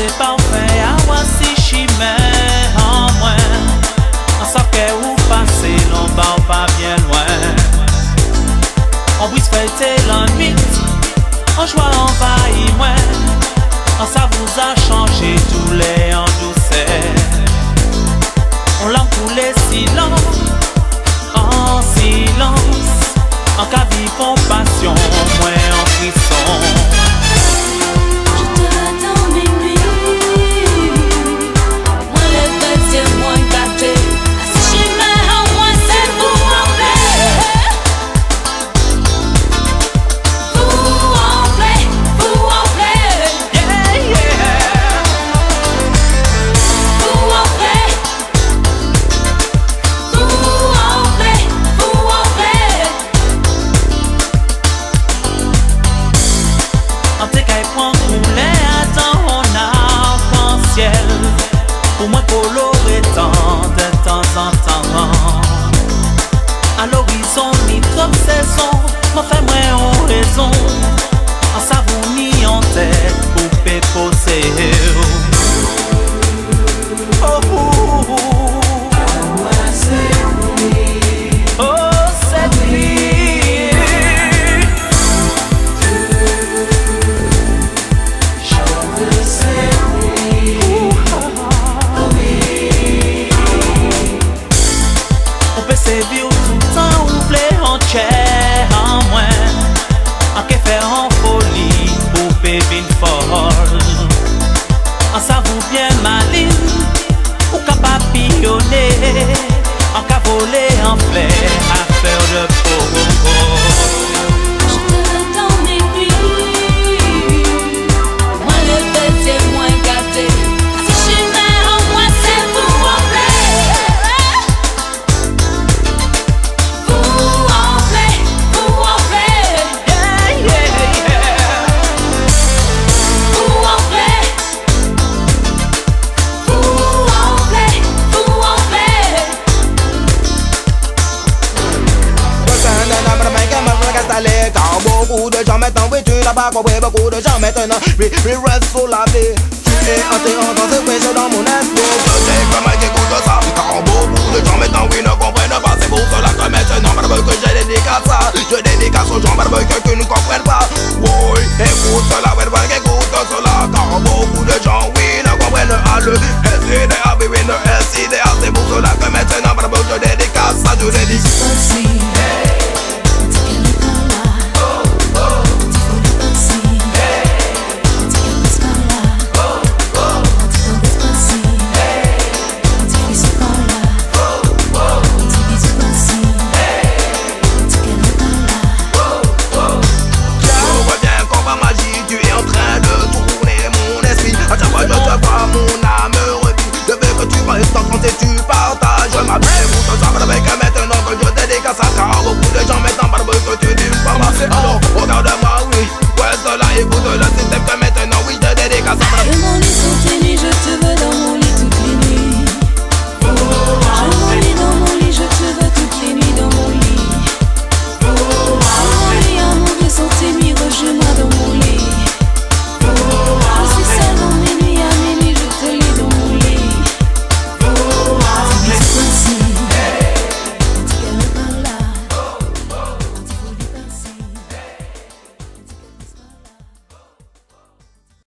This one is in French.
C'est pas en fait à Wansi Chimé, en moins. On sait que vous passez longtemps, pas bien loin. On vous souhaite l'ennui, en joie, en baï, moi, quand ça vous a changé tous les ennois, c'est On l'a encoulé si... Pour moi colorer tant de temps en temps À l'horizon mi-obsession En savou bien malin Ou ka papillonne An ka vole an fle beaucoup de gens maintenant, oui, tu n'as pas compris beaucoup de gens maintenant. Oui, oui, reste sur la vie. Tu es assez entendu, oui, c'est dans mon esprit. Je sais comment j'écoute ça, car beaucoup de gens maintenant, oui, ne comprennent pas. C'est pour cela que maintenant, madame, que je dédicace ça. Je dédicace aux gens, madame, que tu ne comprennent pas. Oui, écoute cela, oui, écoute cela, car beaucoup de gens, oui, ne comprennent pas le.